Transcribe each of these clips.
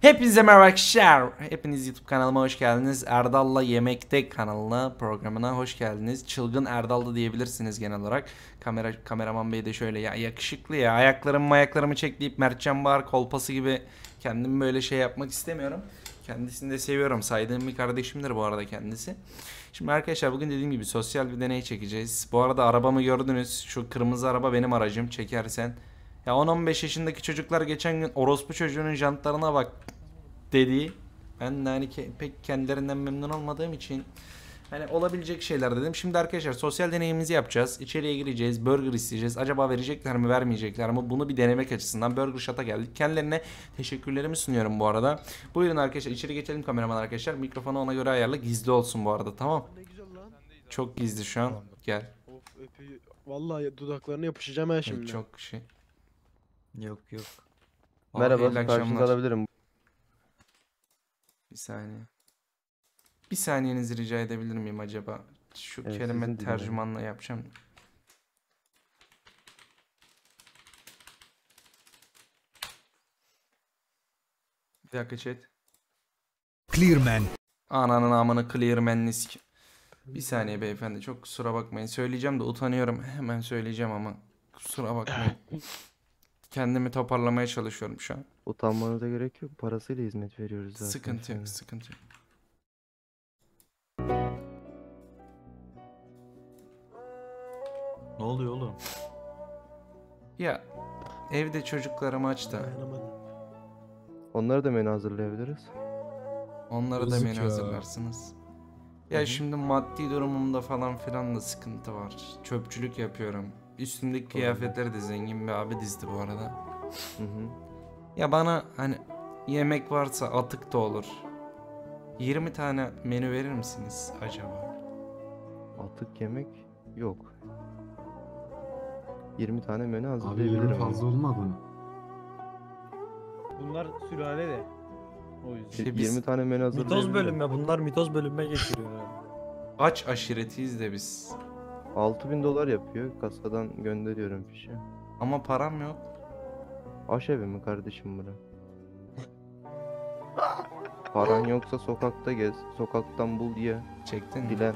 Hepinize merhaba arkadaşlar. Hepiniz YouTube kanalıma hoş geldiniz. Erdal'la Yemekte kanalına, programına hoş geldiniz. Çılgın Erdal da diyebilirsiniz genel olarak. Kamera kameraman bey de şöyle ya yakışıklı ya. Ayaklarımı ayaklarımı çekleyip Mertcan Bahar kolpası gibi kendimi böyle şey yapmak istemiyorum. Kendisini de seviyorum. Saydığım bir kardeşimdir bu arada kendisi. Şimdi arkadaşlar bugün dediğim gibi sosyal bir deney çekeceğiz. Bu arada arabamı gördünüz. Şu kırmızı araba benim aracım. Çekersen. Ya 10-15 yaşındaki çocuklar geçen gün orospu çocuğunun jantlarına bak dediği. Ben de hani ke- pek kendilerinden memnun olmadığım için hani olabilecek şeyler dedim. Şimdi arkadaşlar sosyal deneyimizi yapacağız. İçeriye gireceğiz. Burger isteyeceğiz. Acaba verecekler mi vermeyecekler mi? Bunu bir denemek açısından Burger Shot'a geldik. Kendilerine teşekkürlerimi sunuyorum bu arada. Buyurun arkadaşlar içeri geçelim kameraman arkadaşlar. Mikrofonu ona göre ayarla. Gizli olsun bu arada tamam. Ne güzel lan. Çok gizli şu an. Gel. Of öpüyor. Vallahi dudaklarına yapışacağım ben şimdi. Çok şey. Yok yok. Hayırlı Merhaba, siparişinizi akşamlar. alabilirim. Bir saniye. Bir saniyenizi rica edebilir miyim acaba? Şu Evet, kelime tercümanla yapacağım. Bir dakika chat. Clearman. Ananın amını clearman'li sik- Bir saniye beyefendi çok kusura bakmayın. Söyleyeceğim de utanıyorum. Hemen söyleyeceğim ama kusura bakmayın. Kendimi toparlamaya çalışıyorum şu an. Utanmanıza gerek yok. Parasıyla hizmet veriyoruz zaten. Sıkıntı yok, sıkıntı yok. Ne oluyor oğlum? Ya evde çocuklarım aç da. Onları da menü hazırlayabiliriz. onları da Yazık menü ya. hazırlarsınız. Ya şimdi maddi durumumda falan filan da sıkıntı var. Çöpçülük yapıyorum. Üstümdeki kıyafetleri de zengin bir abi dizdi bu arada. Hı hı. Ya bana hani yemek varsa atık da olur. 20 tane menü verir misiniz acaba? Atık yemek yok. 20 tane menü Abi hazırlayabilirim. 20 fazla olmadı mı? Bunlar sülale de. O yüzden. İşte 20 biz tane menü Mitoz hazırlayabilirim. bölünme bunlar mitoz bölünme geçiriyor. aç aşiretiyiz de biz. 6000 dolar yapıyor. Kasadan gönderiyorum fişi. Ama param yok. Aş evi mi kardeşim bura? Paran yoksa sokakta gez. Sokaktan bul ye. Çektin mi? Dilen.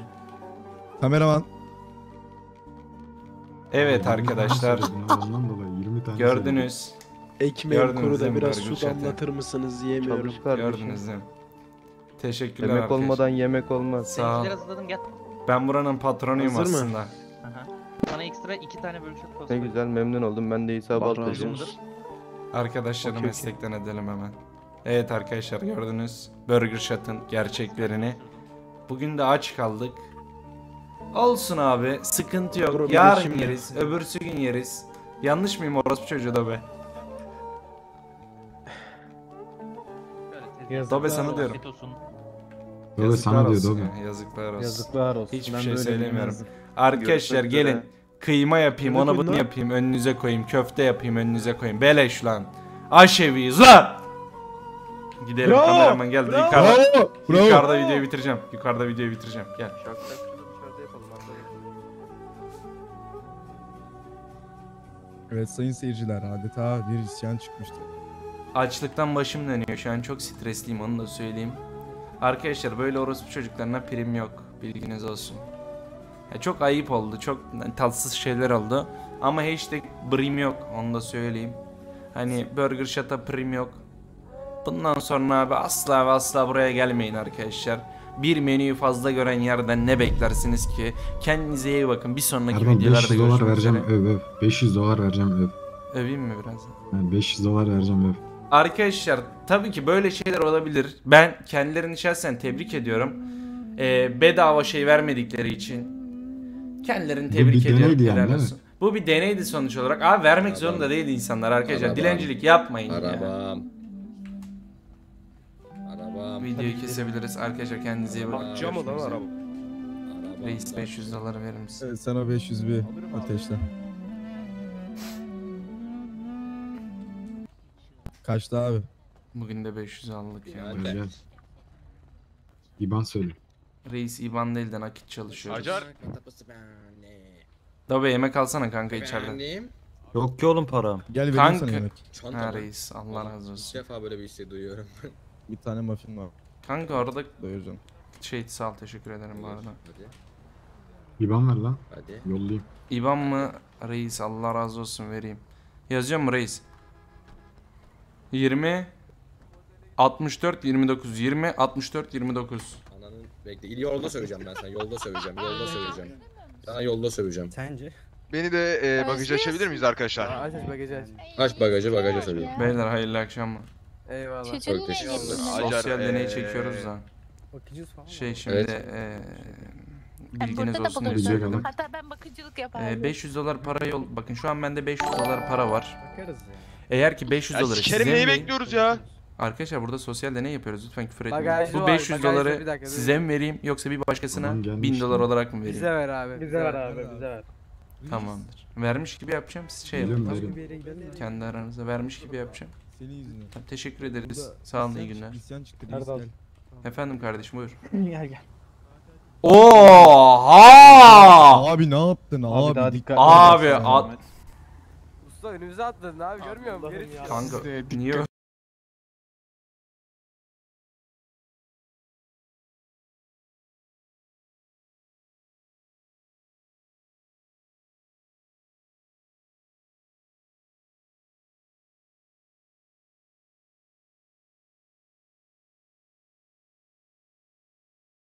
Kameraman. Evet Abi, 20 tane arkadaşlar söyledin abi, Ondan dolayı 20 tane gördünüz. Ekmeğim Gördünüz kuru değil da mi biraz su Shot'ı? damlatır mısınız yiyemiyorum. Çalış kardeşim. Gördünüz değil mi? Teşekkürler Yemek arkadaşlar. olmadan yemek olmaz. Sağ ol. Seninkileri hazırladım gel. Ben buranın patronuyum Hazır mı? aslında. Aha. Sana ekstra iki tane bölüşük tost Ne güzel memnun oldum. Ben de İsa Allah razı Baltacı. olsun. Arkadaşları okey. meslekten edelim hemen. Evet arkadaşlar gördünüz Burger Shot'ın gerçeklerini. Bugün de aç kaldık. Olsun abi sıkıntı yok. Bro, Yarın şimdi- yeriz, öbürsü gün yeriz. Yanlış mıyım orospu çocuğu da be? Dobe sana olsun. diyorum. Olsun. Dobe sana olsun Dobe. ya, yazıklar olsun. Yazıklar olsun. Hiçbir Ben şey söylemiyorum. Arkadaşlar gelin. üzere. Kıyma yapayım, koyun bunu yapayım, önünüze koyayım, köfte yapayım, önünüze koyayım. Beleş lan. Aşeviyiz lan. Gidelim Bravo, kameraman geldi bravo. yukarıda. Bravo. Bravo. Yukarıda videoyu bitireceğim. Yukarıda videoyu bitireceğim. Gel. Evet sayın seyirciler adeta bir isyan çıkmıştı. Açlıktan başım dönüyor. Şu an çok stresliyim onu da söyleyeyim. Arkadaşlar böyle orospu çocuklarına prim yok. Bilginiz olsun. Ya çok ayıp oldu. Çok tatsız şeyler oldu. Ama hashtag prim yok. Onu da söyleyeyim. Hani Burger Shot'a prim yok. Bundan sonra abi asla ve asla buraya gelmeyin arkadaşlar. Bir menüyü fazla gören yerden ne beklersiniz ki? Kendinize iyi bakın. Bir sonraki Erman videolarda 500 dolar vereceğim üzere. öv öv. 500 dolar vereceğim öv. Öveyim mi biraz? Yani 500 dolar vereceğim öv. Arkadaşlar tabii ki böyle şeyler olabilir. Ben kendilerini şahsen tebrik ediyorum. Ee, bedava şey vermedikleri için. Kendilerini Bu tebrik bir ediyorum. deneydi yani, helal değil mi? olsun. Bu bir deneydi sonuç olarak. Abi vermek zorunda değil insanlar arkadaşlar. Arabam. Dilencilik yapmayın ya. Arabam. Arabam. Videoyu kesebiliriz arkadaşlar kendinize iyi bakın. Bakacağım o lan Görüşmek üzere. araba. Arabam. Reis 500 dolar verir misin? Evet, sana 500 bir ateşle. Kaçtı abi? Bugün de 500 aldık ya. Yani. Gel. İban söyle. Reis İban değil de nakit çalışıyoruz. Acar. Tabii yemek alsana kanka içeriden. Yok ki oğlum param. Gel vereyim Kanka. sana yemek. Ha reis Allah razı İlk olsun. defa böyle bir şey duyuyorum. Bir tane muffin var. Kanka orada Doyuracağım. şey sağ ol teşekkür ederim bu arada. Hadi. İban ver lan. Hadi. Yollayayım. İban mı reis Allah razı olsun vereyim. Yazıyor mu reis? 20 64 29 20 64 29. Ananın bekle. İl yolda söyleyeceğim ben sana. Yolda söyleyeceğim. Yolda söyleyeceğim. Sana yolda söyleyeceğim. Sence? Beni de e, bagajı açabilir miyiz arkadaşlar? Aç aç bagajı aç. Aç bagajı bagaja söylüyorum. Beyler hayırlı akşamlar. Eyvallah. Çok Çocuğun teşekkür nereye ederim. gitti? Acar, Sosyal deney eee, çekiyoruz da. Bakıcıyız falan. Şey şimdi Evet. eee, bilginiz burada da olsun diye bakıcılık. Söyledim. Hatta ben bakıcılık Eee, yapardım. 500 dolar para yol. Bakın şu an bende 500 dolar para var. Bakarız ya. Eğer ki 500 Ya doları sikerim size neyi mi- bekliyoruz ya? Arkadaşlar burada sosyal deney yapıyoruz. Lütfen küfür etmeyin. Bagajı Bu var, 500 bagajda doları bir dakika, size mi vereyim yoksa bir başkasına Adam 1000 gelmiş dolar olarak mı vereyim? Bize ver abi. Bize ver abi bize ver. Tamamdır. Vermiş gibi yapacağım. Siz şey yapın. Biliyorum tamam. derim. Bir yere gidelim mi? Kendi aranızda vermiş gibi yapacağım. Senin yüzünden. Tamam, teşekkür ederiz. Burada Sağ olun iyi isyan- günler. İsyan çıktı gel. Efendim kardeşim buyur. Gel gel. Oha! Abi ne yaptın abi? daha Dik- dikkatli Abi ol. Usta önümüze atladın abi görmüyor musun? Geri kanka niye